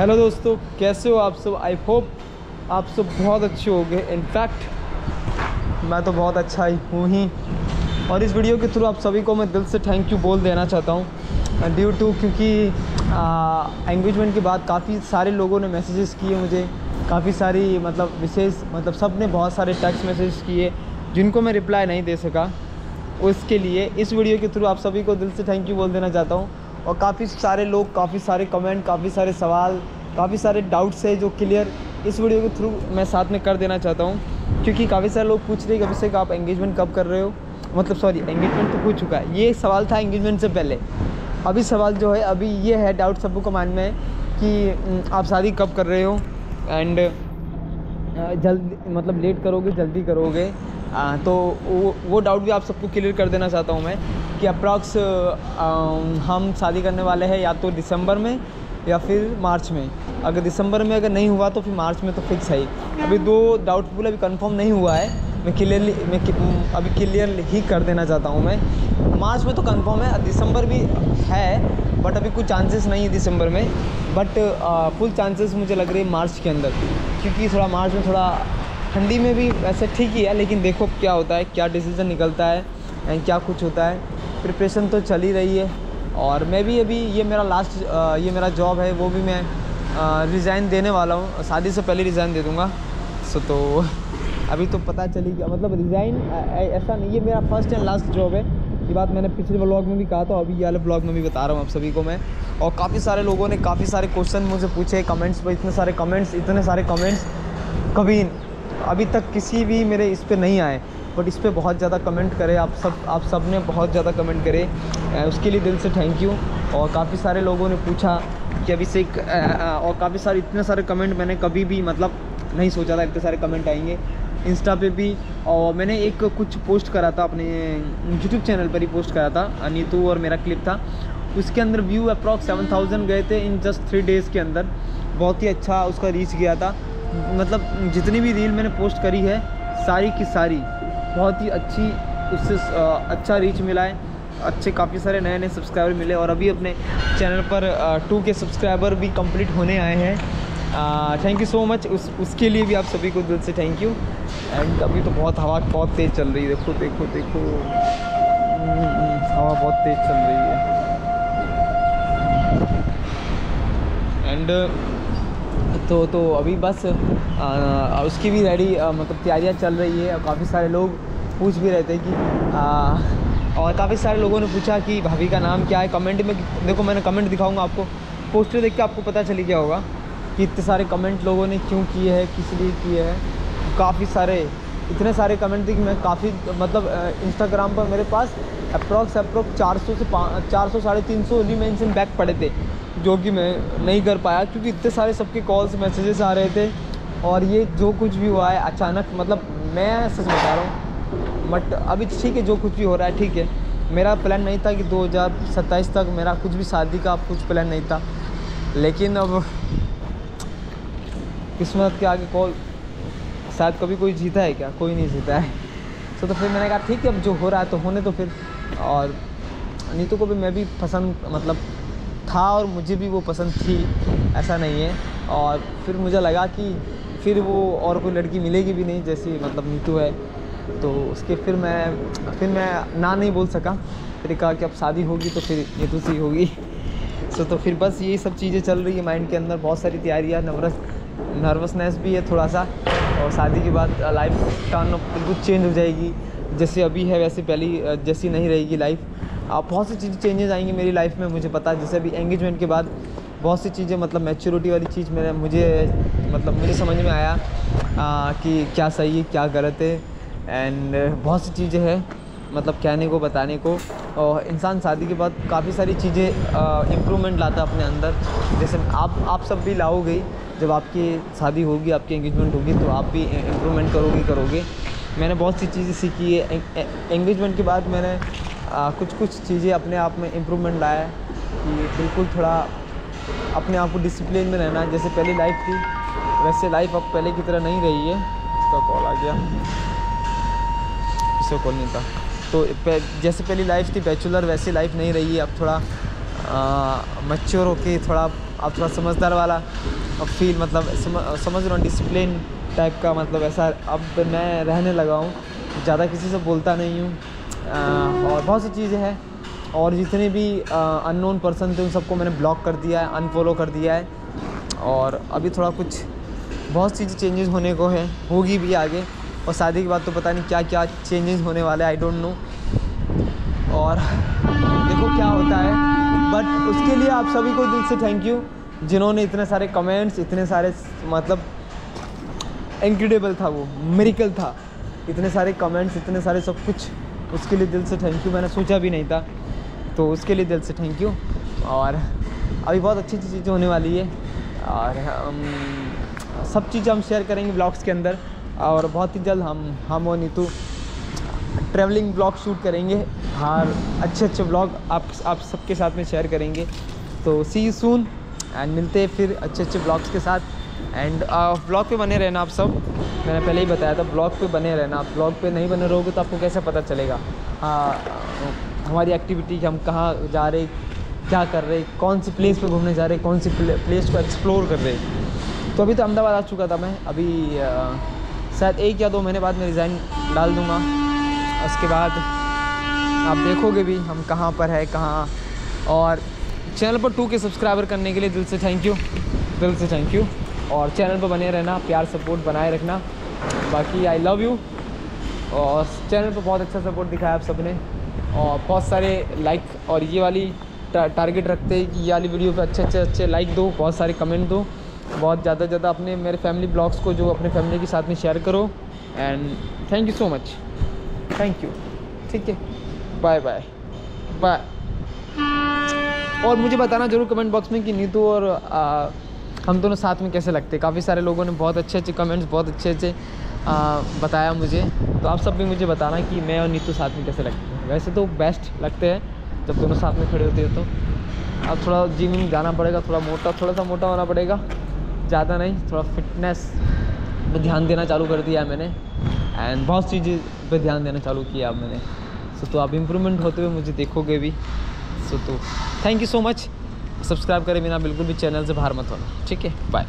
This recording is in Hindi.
हेलो दोस्तों, कैसे हो आप सब? आई होप आप सब बहुत अच्छे हो गए। इनफैक्ट मैं तो बहुत अच्छा ही हूँ ही। और इस वीडियो के थ्रू आप सभी को मैं दिल से थैंक यू बोल देना चाहता हूँ। ड्यू टू क्योंकि एंगेजमेंट के बाद काफ़ी सारे लोगों ने मैसेजेस किए मुझे। काफ़ी सारी मतलब विशेष मतलब सबने बहुत सारे टेक्स्ट मैसेज किए, जिनको मैं रिप्लाई नहीं दे सका। उसके लिए इस वीडियो के थ्रू आप सभी को दिल से थैंक यू बोल देना चाहता हूँ। और काफ़ी सारे लोग काफ़ी सारे कमेंट काफ़ी सारे सवाल काफ़ी सारे डाउट्स है जो क्लियर इस वीडियो के थ्रू मैं साथ में कर देना चाहता हूँ। क्योंकि काफ़ी सारे लोग पूछ रहे हैं कभी से आप एंगेजमेंट कब कर रहे हो? मतलब सॉरी एंगेजमेंट तो हो चुका है। ये सवाल था एंगेजमेंट से पहले। अभी सवाल जो है अभी ये है डाउट सबको को माइंड में कि आप शादी कब कर रहे हो? एंड जल्द मतलब लेट करोगे जल्दी करोगे। आ, तो वो वो डाउट भी आप सबको क्लियर कर देना चाहता हूँ मैं। कि अप्रॉक्स हम शादी करने वाले हैं या तो दिसंबर में या फिर मार्च में। अगर दिसंबर में अगर नहीं हुआ तो फिर मार्च में तो फिक्स है ही। अभी दो डाउटफुल अभी कंफर्म नहीं हुआ है। मैं क्लियरली मैं अभी क्लियर ही कर देना चाहता हूँ मैं। मार्च में तो कंफर्म है दिसंबर भी है बट अभी कुछ चांसेस नहीं है दिसंबर में। बट फुल चांसेस मुझे लग रही है मार्च के अंदर। क्योंकि थोड़ा मार्च में थोड़ा ठंडी में भी वैसे ठीक ही है लेकिन देखो क्या होता है क्या डिसीज़न निकलता है एंड क्या कुछ होता है। प्रिपरेशन तो चल ही रही है और मैं भी अभी ये मेरा लास्ट ये मेरा जॉब है, वो भी मैं रिज़ाइन देने वाला हूँ। शादी से पहले रिज़ाइन दे दूँगा। सो तो अभी तो पता चली गया मतलब रिज़ाइन ऐसा नहीं है मेरा फ़र्स्ट एंड लास्ट जॉब है। ये बात मैंने पिछले ब्लॉग में भी कहा था, अभी ये वाले ब्लॉग में भी बता रहा हूँ आप सभी को मैं। और काफ़ी सारे लोगों ने काफ़ी सारे क्वेश्चन मुझे पूछे कमेंट्स पर इतने सारे कमेंट्स इतने सारे कमेंट्स कभी अभी तक किसी भी मेरे इस पर नहीं आए। बट इस पर बहुत ज़्यादा कमेंट करे। आप सब आप सबने बहुत ज़्यादा कमेंट करे। उसके लिए दिल से थैंक यू और काफ़ी सारे लोगों ने पूछा कि अभी से और काफ़ी सारे, इतने सारे कमेंट मैंने कभी भी मतलब नहीं सोचा था इतने सारे कमेंट आएँगे। इंस्टा पे भी, और मैंने एक कुछ पोस्ट करा था अपने यूट्यूब चैनल पर ही पोस्ट करा था, अनितू और मेरा क्लिप था। उसके अंदर व्यू अप्रॉक्स सेवन थाउज़ेंड गए थे इन जस्ट थ्री डेज़ के अंदर। बहुत ही अच्छा उसका रीच गया था। मतलब जितनी भी रील मैंने पोस्ट करी है, सारी की सारी बहुत ही अच्छी उससे अच्छा रीच मिला है। अच्छे काफ़ी सारे नए नए सब्सक्राइबर मिले और अभी अपने चैनल पर टू के सब्सक्राइबर भी कंप्लीट होने आए हैं। थैंक यू सो मच उस उसके लिए भी आप सभी को दिल से थैंक यू एंड अभी तो बहुत हवा बहुत तेज़ चल रही है। देखो देखो देखो। हम्म, हवा बहुत तेज़ चल रही है। एंड तो तो अभी बस आ, उसकी भी रेडी मतलब तैयारियाँ चल रही है और काफ़ी सारे लोग पूछ भी रहे थे कि आ, और काफ़ी सारे लोगों ने पूछा कि भाभी का नाम क्या है। कमेंट में देखो मैंने कमेंट दिखाऊँगा आपको। पोस्टर देख के आपको पता चली गया होगा कि इतने सारे कमेंट लोगों ने क्यों किए हैं किस लिए किए हैं। काफ़ी सारे इतने सारे कमेंट थे कि मैं काफ़ी मतलब इंस्टाग्राम पर मेरे पास अप्रॉक्स अप्रॉक्स चार सौ से पाँच चार सौ, साढ़े तीन सौ रिमेंशन बैक पड़े थे, जो कि मैं नहीं कर पाया, क्योंकि इतने सारे सबके कॉल्स मैसेजेस आ रहे थे, और ये जो कुछ भी हुआ है, अचानक मतलब मैं सच बता रहा हूँ बट अभी ठीक है, जो कुछ भी हो रहा है, ठीक है। मेरा प्लान नहीं था कि 2027 तक मेरा कुछ भी शादी का कुछ प्लान नहीं था, लेकिन अब किस्मत के आगे कॉल शायद कभी कोई जीता है क्या? कोई नहीं जीता है। सो तो फिर मैंने कहा, ठीक है, अब जो हो रहा है तो होने तो फिर। और नीतू को भी मैं भी पसंद मतलब था और मुझे भी वो पसंद थी, ऐसा नहीं है। और फिर मुझे लगा कि फिर वो और कोई लड़की मिलेगी भी नहीं, जैसी मतलब नीतू है। तो उसके फिर मैं फिर मैं ना नहीं बोल सका। फिर कहा कि अब शादी होगी तो फिर नीतू सी होगी। सो तो फिर बस यही सब चीज़ें चल रही है माइंड के अंदर। बहुत सारी तैयारियाँ, नर्वस, नर्वसनेस भी है थोड़ा सा। और शादी के बाद लाइफ टर्न बिल्कुल चेंज हो जाएगी। जैसे अभी है वैसे पहली जैसी नहीं रहेगी लाइफ बहुत सी चीज़ें चेंजेस आएँगी मेरी लाइफ में मुझे पता है। जैसे अभी एंगेजमेंट के बाद बहुत सी चीज़ें मतलब मैच्योरिटी वाली चीज़ मेरे मुझे मतलब मुझे समझ में आया आ, कि क्या सही है क्या गलत है। एंड बहुत सी चीज़ें हैं मतलब कहने को बताने को। और इंसान शादी के बाद काफ़ी सारी चीज़ें इम्प्रूवमेंट लाता अपने अंदर। जैसे आप आप सब भी लाओगे जब आपकी शादी होगी आपकी एंगेजमेंट होगी तो आप भी इम्प्रूवमेंट करोगे करोगे। मैंने बहुत सी चीज़ें सीखी है। एंगेजमेंट के बाद मैंने आ, कुछ कुछ चीज़ें अपने आप में इम्प्रूवमेंट लाया कि बिल्कुल थोड़ा अपने आप को डिसिप्लिन में रहना। जैसे पहले लाइफ थी वैसे लाइफ अब पहले की तरह नहीं रही है। इसका कॉल आ गया। इसे कॉल नहीं था। तो जैसे पहली लाइफ थी बैचलर वैसी लाइफ नहीं रही है अब थोड़ा मच्योर होके थोड़ा आप थोड़ा समझदार वाला और फील मतलब समझ समझ रहा हूँ डिसिप्लिन टाइप का मतलब ऐसा, अब मैं रहने लगा हूँ, ज़्यादा किसी से बोलता नहीं हूँ और बहुत सी चीज़ें हैं, और जितने भी अननोन पर्सन थे, उन सबको मैंने ब्लॉक कर दिया है अनफॉलो कर दिया है, और अभी थोड़ा कुछ, बहुत चीज़ें चेंजेस होने को है, होगी भी आगे और शादी के बाद तो पता नहीं क्या क्या चेंजेस होने वाले आई डोंट नो और देखो क्या होता है बट उसके लिए आप सभी को दिल से थैंक यू जिन्होंने इतने सारे कमेंट्स इतने सारे मतलब इनक्रेडिबल था वो मेरिकल था. इतने सारे कमेंट्स इतने सारे सब कुछ उसके लिए दिल से थैंक यू मैंने सोचा भी नहीं था तो उसके लिए दिल से थैंक यू और अभी बहुत अच्छी अच्छी चीज़ें होने वाली है. और हम सब चीज़ हम शेयर करेंगे ब्लॉग्स के अंदर. और बहुत ही जल्द हम हम और नीतू ट्रैवलिंग ब्लॉग शूट करेंगे। और अच्छे अच्छे ब्लॉग आप आप सबके साथ में शेयर करेंगे। तो सी यू सून एंड मिलते हैं फिर अच्छे अच्छे ब्लॉग्स के साथ। एंड ब्लॉग पे बने रहना आप सब। मैंने पहले ही बताया था ब्लॉग पे बने रहना। आप ब्लॉग पे नहीं बने रहोगे तो आपको कैसे पता चलेगा? हाँ हमारी एक्टिविटी हम कहाँ जा रहे, क्या कर रहे, कौन सी प्लेस पे घूमने जा रहे, कौन सी प्लेस को एक्सप्लोर कर रहे। तो अभी तो अहमदाबाद आ चुका था मैं। अभी शायद एक या दो महीने बाद मैं रिज़ाइन डाल दूँगा। उसके बाद आप देखोगे भी हम कहाँ पर है, कहाँ। और चैनल पर टू के सब्सक्राइबर करने के लिए दिल से थैंक यू दिल से थैंक यू और चैनल पर बने रहना, प्यार सपोर्ट बनाए रखना। बाकी आई लव यू और चैनल पर बहुत अच्छा सपोर्ट दिखाया आप सबने। और बहुत सारे लाइक और ये वाली टारगेट रखते हैं कि ये वाली वीडियो पे अच्छे अच्छे अच्छे लाइक दो, बहुत सारे कमेंट दो। बहुत ज़्यादा ज़्यादा अपने मेरे फैमिली ब्लॉग्स को जो अपने फैमिली के साथ में शेयर करो। And thank you so much thank you ठीक है? बाय बाय बाय और मुझे बताना ज़रूर कमेंट बॉक्स में कि नीतू और आ, हम दोनों साथ में कैसे लगते काफ़ी सारे लोगों ने बहुत अच्छे अच्छे कमेंट्स बहुत अच्छे अच्छे बताया मुझे। तो आप सब भी मुझे बताना कि मैं और नीतू साथ में कैसे लगते हैं। वैसे तो बेस्ट लगते हैं जब दोनों साथ में खड़े होते हैं तो। अब थोड़ा जिम जाना पड़ेगा थोड़ा मोटा थोड़ा सा मोटा होना पड़ेगा। ज़्यादा नहीं, थोड़ा फिटनेस पे ध्यान देना चालू कर दिया मैंने। एंड बहुत चीज़ें पे ध्यान देना चालू किया अब मैंने। सो तो आप इम्प्रूवमेंट होते हुए मुझे देखोगे भी। सो तो thank you so much subscribe करें बिना बिल्कुल भी चैनल से बाहर मत होना। ठीक है? बाय